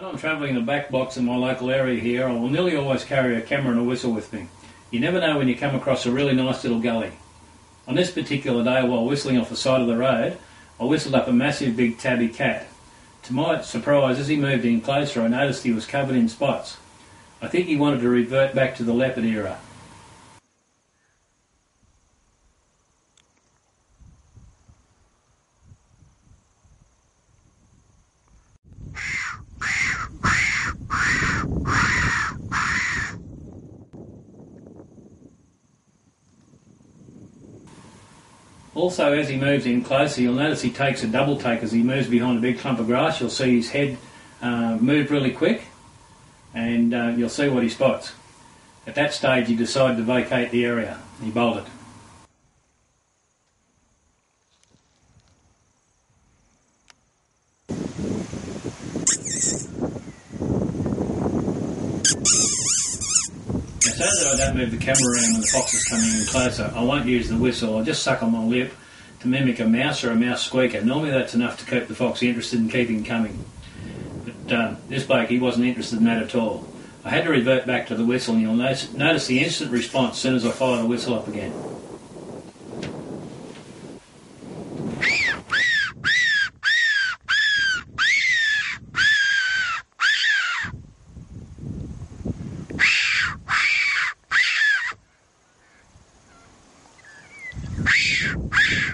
When I'm travelling in the back blocks in my local area here, I will nearly always carry a camera and a whistle with me. You never know when you come across a really nice little gully. On this particular day, while whistling off the side of the road, I whistled up a massive big tabby cat. To my surprise, as he moved in closer, I noticed he was covered in spots. I think he wanted to revert back to the leopard era. Also, as he moves in closer, you'll notice he takes a double take as he moves behind a big clump of grass. You'll see his head uh, move really quick, and uh, you'll see what he spots. At that stage, he decided to vacate the area. He bolted. So that I don't move the camera around when the fox is coming in closer, I won't use the whistle. I'll just suck on my lip to mimic a mouse or a mouse squeaker. Normally, that's enough to keep the fox interested in keeping coming. But uh, this bloke, he wasn't interested in that at all. I had to revert back to the whistle, and you'll notice, notice the instant response as soon as I fire the whistle up again. Whew.